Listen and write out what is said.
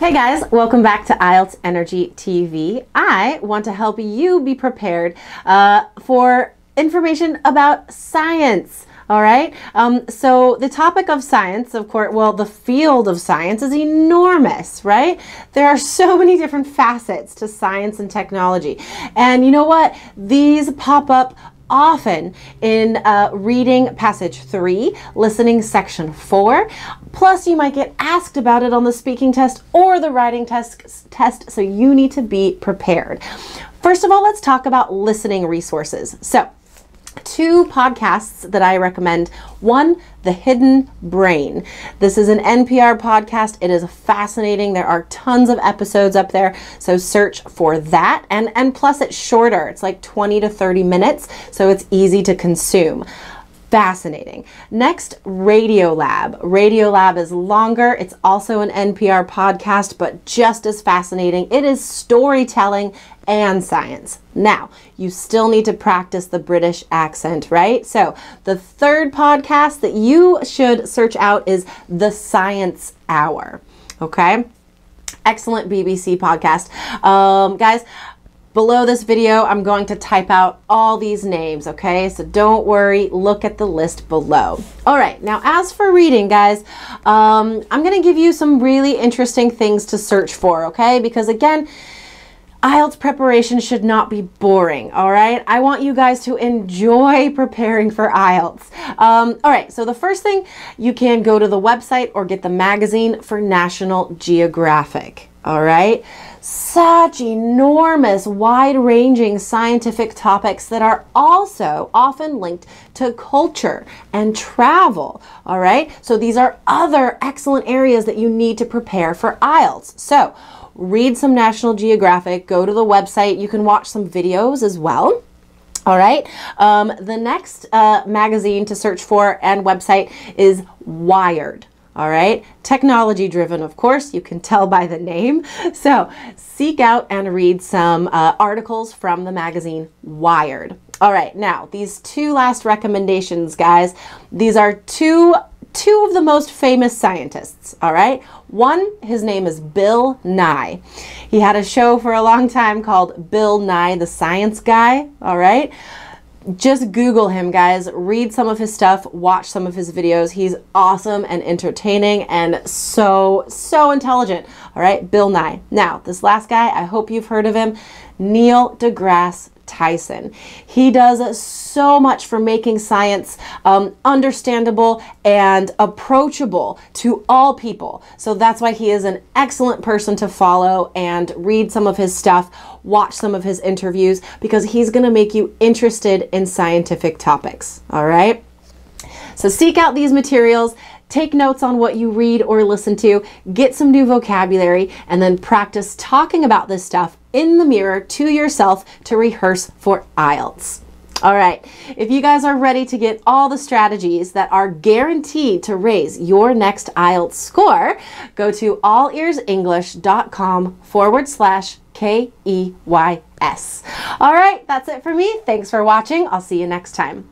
Hey guys, welcome back to IELTS Energy TV. I want to help you be prepared uh, for information about science. All right. Um, so the topic of science, of course, well, the field of science is enormous, right? There are so many different facets to science and technology. And you know what? These pop up often in uh, reading passage three, listening section four. Plus, you might get asked about it on the speaking test or the writing test, test, so you need to be prepared. First of all, let's talk about listening resources. So, two podcasts that I recommend. One, The Hidden Brain. This is an NPR podcast. It is fascinating. There are tons of episodes up there, so search for that. And and plus it's shorter. It's like 20 to 30 minutes, so it's easy to consume fascinating. Next, Radiolab. Radiolab is longer. It's also an NPR podcast, but just as fascinating. It is storytelling and science. Now, you still need to practice the British accent, right? So, the third podcast that you should search out is The Science Hour. Okay? Excellent BBC podcast. Um, guys, Below this video, I'm going to type out all these names, okay? So don't worry, look at the list below. All right, now as for reading, guys, um, I'm gonna give you some really interesting things to search for, okay? Because again, IELTS preparation should not be boring, all right? I want you guys to enjoy preparing for IELTS. Um, all right, so the first thing, you can go to the website or get the magazine for National Geographic, all right? such enormous, wide ranging scientific topics that are also often linked to culture and travel. All right, so these are other excellent areas that you need to prepare for IELTS. So, read some National Geographic, go to the website, you can watch some videos as well. All right. Um, the next uh, magazine to search for and website is Wired. All right, technology driven, of course, you can tell by the name. So seek out and read some uh, articles from the magazine Wired. All right, now these two last recommendations, guys, these are two two of the most famous scientists, all right? One, his name is Bill Nye. He had a show for a long time called Bill Nye the Science Guy, all right? Just Google him, guys. Read some of his stuff, watch some of his videos. He's awesome and entertaining and so, so intelligent. All right, Bill Nye. Now, this last guy, I hope you've heard of him Neil deGrasse Tyson. He does so much for making science um, understandable and approachable to all people. So that's why he is an excellent person to follow and read some of his stuff, watch some of his interviews, because he's going to make you interested in scientific topics. All right? So seek out these materials. Take notes on what you read or listen to, get some new vocabulary, and then practice talking about this stuff in the mirror to yourself to rehearse for IELTS. All right, if you guys are ready to get all the strategies that are guaranteed to raise your next IELTS score, go to allearsenglish.com forward slash K E Y S. All right, that's it for me. Thanks for watching. I'll see you next time.